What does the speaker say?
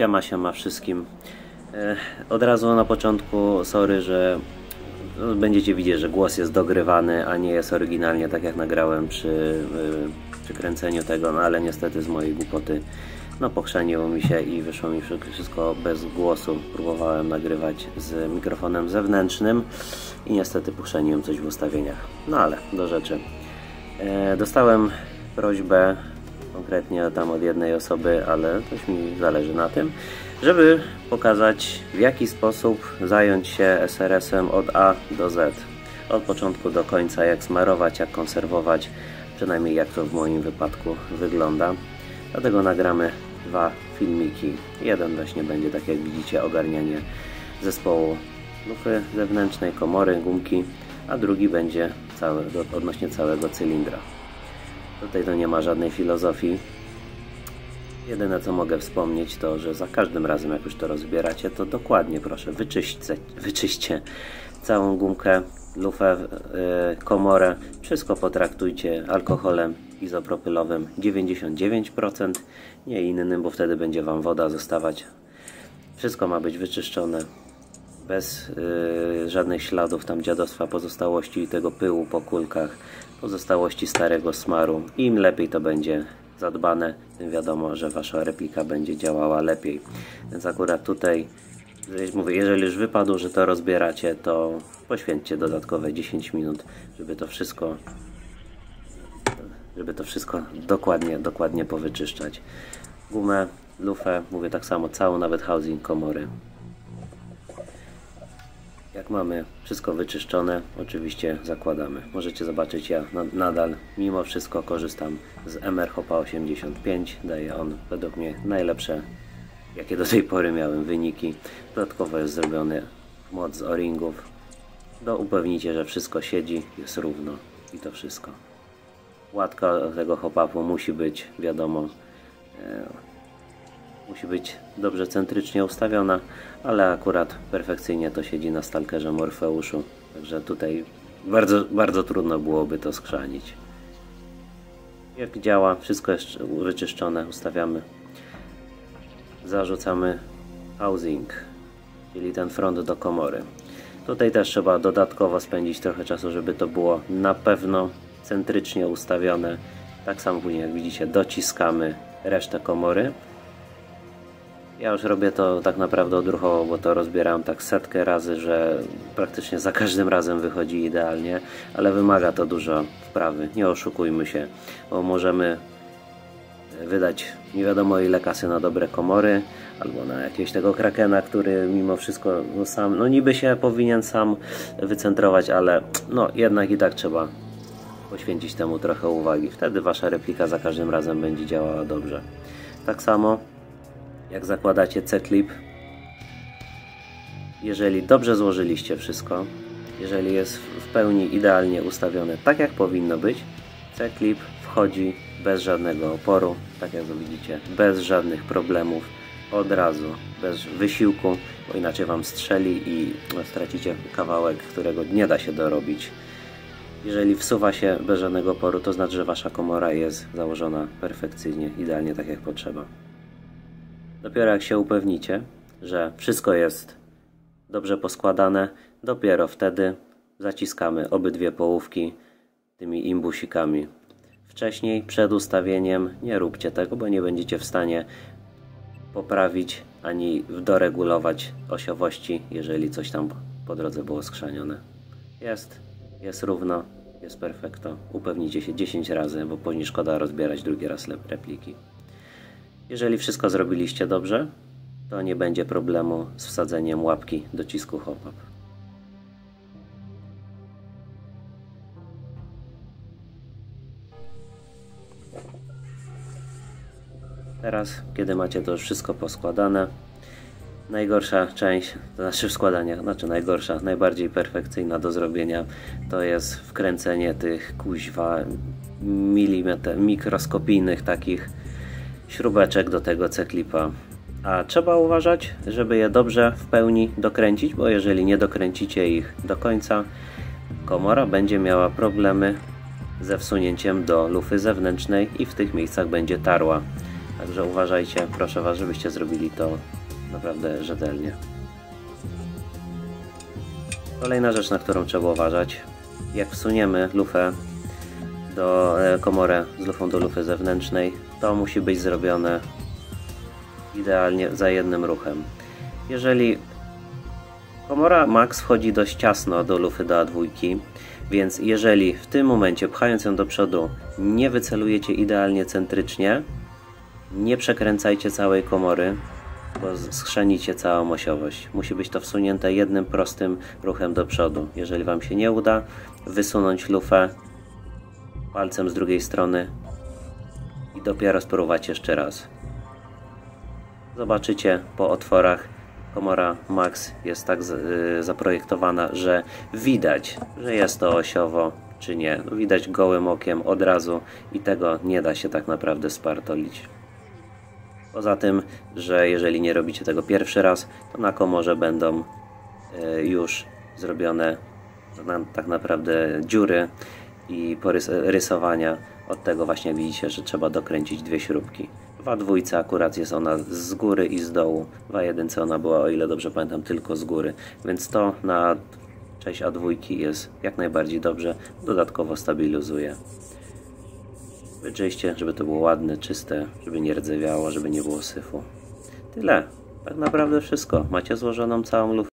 Siema, siema wszystkim. E, Od razu na początku, sorry, że no, będziecie widzieć, że głos jest dogrywany, a nie jest oryginalnie tak jak nagrałem przy, y, przy kręceniu tego, no ale niestety z mojej głupoty no pochrzaniło mi się i wyszło mi wszystko bez głosu. Próbowałem nagrywać z mikrofonem zewnętrznym i niestety pochrzaniłem coś w ustawieniach. No ale do rzeczy. E, Dostałem prośbę konkretnie tam od jednej osoby, ale też mi zależy na tym, żeby pokazać w jaki sposób zająć się SRS-em od A do Z. Od początku do końca, jak smarować, jak konserwować, przynajmniej jak to w moim wypadku wygląda. Dlatego nagramy dwa filmiki. Jeden właśnie będzie, tak jak widzicie, ogarnianie zespołu lufy zewnętrznej, komory, gumki, a drugi będzie odnośnie całego cylindra. Tutaj to nie ma żadnej filozofii. Jedyne co mogę wspomnieć to, że za każdym razem jak już to rozbieracie, to dokładnie proszę wyczyśćcie, wyczyśćcie całą gumkę, lufę, yy, komorę, wszystko potraktujcie alkoholem izopropylowym 99%, nie innym, bo wtedy będzie Wam woda zostawać. Wszystko ma być wyczyszczone bez yy, żadnych śladów tam dziadostwa, pozostałości tego pyłu po kulkach, pozostałości starego smaru. Im lepiej to będzie zadbane, tym wiadomo, że Wasza replika będzie działała lepiej. Więc akurat tutaj, mówię, jeżeli już wypadło, że to rozbieracie, to poświęćcie dodatkowe 10 minut, żeby to wszystko żeby to wszystko dokładnie, dokładnie powyczyszczać. Gumę, lufę, mówię tak samo, całą nawet housing komory. Mamy wszystko wyczyszczone, oczywiście zakładamy. Możecie zobaczyć, ja nadal mimo wszystko korzystam z MR Hopa 85. Daje on według mnie najlepsze, jakie do tej pory miałem wyniki. Dodatkowo jest zrobiony mod z o-ringów. Do upewnicie, że wszystko siedzi, jest równo i to wszystko. Łatka tego hop-upu musi być, wiadomo, e, musi być dobrze centrycznie ustawiona, ale akurat perfekcyjnie to siedzi na stalkerze Morfeuszu. Także tutaj bardzo, bardzo trudno byłoby to skrzanić. Jak działa, wszystko jest wyczyszczone, ustawiamy. Zarzucamy housing, czyli ten front do komory. Tutaj też trzeba dodatkowo spędzić trochę czasu, żeby to było na pewno centrycznie ustawione. Tak samo później jak widzicie dociskamy resztę komory. Ja już robię to tak naprawdę odruchowo, bo to rozbieram tak setkę razy, że praktycznie za każdym razem wychodzi idealnie, ale wymaga to dużo wprawy. Nie oszukujmy się, bo możemy wydać nie wiadomo ile kasy na dobre komory, albo na jakiegoś tego krakena, który mimo wszystko no sam, no niby się powinien sam wycentrować, ale no jednak i tak trzeba poświęcić temu trochę uwagi. Wtedy Wasza replika za każdym razem będzie działała dobrze. Tak samo jak zakładacie C-clip, jeżeli dobrze złożyliście wszystko, jeżeli jest w pełni idealnie ustawione tak jak powinno być, C-clip wchodzi bez żadnego oporu, tak jak widzicie, bez żadnych problemów, od razu, bez wysiłku, bo inaczej Wam strzeli i stracicie kawałek, którego nie da się dorobić. Jeżeli wsuwa się bez żadnego oporu, to znaczy, że Wasza komora jest założona perfekcyjnie, idealnie tak jak potrzeba. Dopiero jak się upewnicie, że wszystko jest dobrze poskładane, dopiero wtedy zaciskamy obydwie połówki tymi imbusikami. Wcześniej, przed ustawieniem, nie róbcie tego, bo nie będziecie w stanie poprawić ani doregulować osiowości, jeżeli coś tam po drodze było skrzanione. Jest, jest równo, jest perfekto. Upewnijcie się 10 razy, bo później szkoda rozbierać drugi raz repliki. Jeżeli wszystko zrobiliście dobrze, to nie będzie problemu z wsadzeniem łapki do cisku hop-up. Teraz, kiedy macie to już wszystko poskładane, najgorsza część, to znaczy w składaniach, znaczy najgorsza, najbardziej perfekcyjna do zrobienia, to jest wkręcenie tych kuźwa milimetr, mikroskopijnych takich śrubeczek do tego C-klipa. A trzeba uważać, żeby je dobrze w pełni dokręcić, bo jeżeli nie dokręcicie ich do końca, komora będzie miała problemy ze wsunięciem do lufy zewnętrznej i w tych miejscach będzie tarła. Także uważajcie, proszę Was, żebyście zrobili to naprawdę rzetelnie. Kolejna rzecz, na którą trzeba uważać, jak wsuniemy lufę do e, komorę z lufą do lufy zewnętrznej, to musi być zrobione idealnie za jednym ruchem. Jeżeli komora max wchodzi dość ciasno do lufy do A2, więc jeżeli w tym momencie pchając ją do przodu nie wycelujecie idealnie centrycznie, nie przekręcajcie całej komory, bo schrzenicie całą osiowość. Musi być to wsunięte jednym prostym ruchem do przodu. Jeżeli Wam się nie uda, wysunąć lufę palcem z drugiej strony i dopiero spróbować jeszcze raz. Zobaczycie po otworach komora Max jest tak y, zaprojektowana, że widać, że jest to osiowo czy nie. Widać gołym okiem od razu i tego nie da się tak naprawdę spartolić. Poza tym, że jeżeli nie robicie tego pierwszy raz, to na komorze będą y, już zrobione tak naprawdę dziury i rysowania. Od tego właśnie widzicie, że trzeba dokręcić dwie śrubki. W dwójce akurat jest ona z góry i z dołu. W jedynce ona była, o ile dobrze pamiętam, tylko z góry. Więc to na część A2 jest jak najbardziej dobrze. Dodatkowo stabilizuje. Wyczyście, żeby to było ładne, czyste, żeby nie rdzewiało, żeby nie było syfu. Tyle. Tak naprawdę wszystko. Macie złożoną całą lufę.